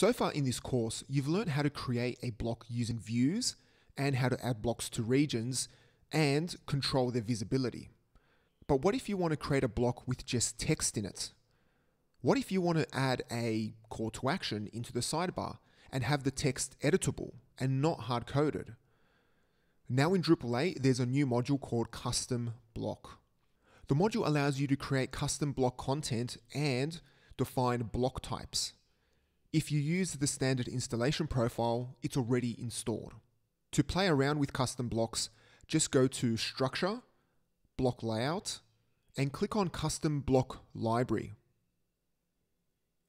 So far in this course, you've learned how to create a block using views and how to add blocks to regions and control their visibility. But what if you want to create a block with just text in it? What if you want to add a call to action into the sidebar and have the text editable and not hard coded? Now in Drupal 8, there's a new module called Custom Block. The module allows you to create custom block content and define block types. If you use the standard installation profile, it's already installed. To play around with custom blocks, just go to Structure, Block Layout, and click on Custom Block Library.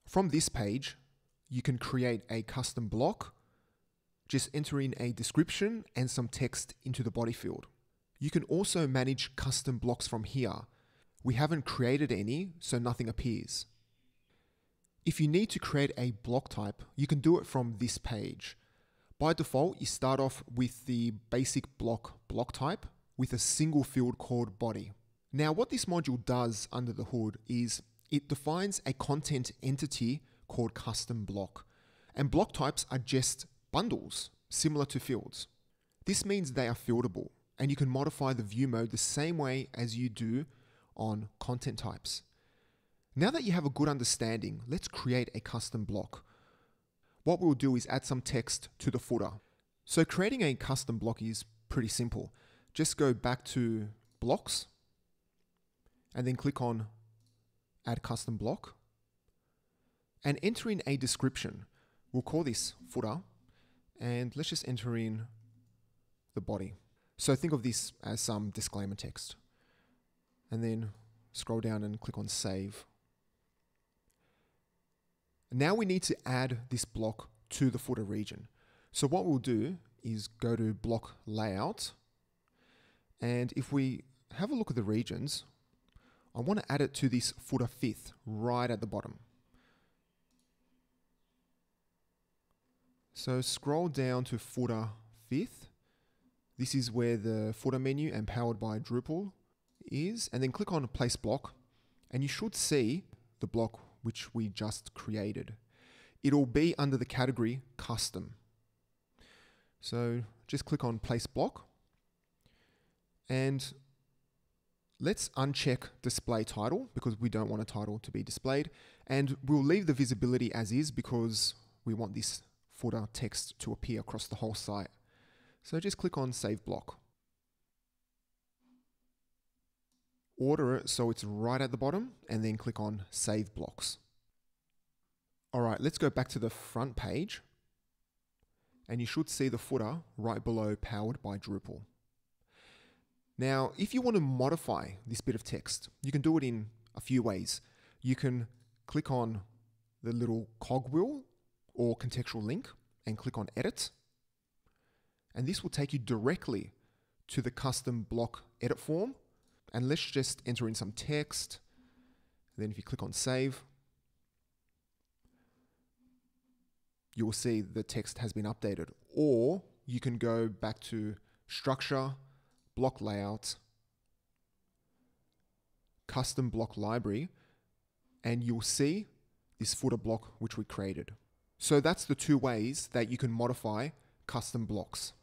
From this page, you can create a custom block, just enter in a description and some text into the body field. You can also manage custom blocks from here. We haven't created any, so nothing appears. If you need to create a block type, you can do it from this page. By default, you start off with the basic block block type with a single field called body. Now, what this module does under the hood is it defines a content entity called custom block. And block types are just bundles, similar to fields. This means they are fieldable, and you can modify the view mode the same way as you do on content types. Now that you have a good understanding, let's create a custom block. What we'll do is add some text to the footer. So creating a custom block is pretty simple. Just go back to blocks and then click on add custom block and enter in a description. We'll call this footer and let's just enter in the body. So think of this as some disclaimer text and then scroll down and click on save. Now we need to add this block to the footer region. So what we'll do is go to block layout. And if we have a look at the regions, I want to add it to this footer fifth right at the bottom. So scroll down to footer fifth. This is where the footer menu and powered by Drupal is. And then click on place block. And you should see the block which we just created. It'll be under the category custom. So just click on place block and let's uncheck display title because we don't want a title to be displayed and we'll leave the visibility as is because we want this footer text to appear across the whole site. So just click on save block. Order it so it's right at the bottom, and then click on Save Blocks. All right, let's go back to the front page, and you should see the footer right below Powered by Drupal. Now, if you want to modify this bit of text, you can do it in a few ways. You can click on the little cogwheel or contextual link and click on Edit. And this will take you directly to the custom block edit form and let's just enter in some text. Then if you click on save, you will see the text has been updated. Or you can go back to structure, block layout, custom block library, and you'll see this footer block which we created. So that's the two ways that you can modify custom blocks.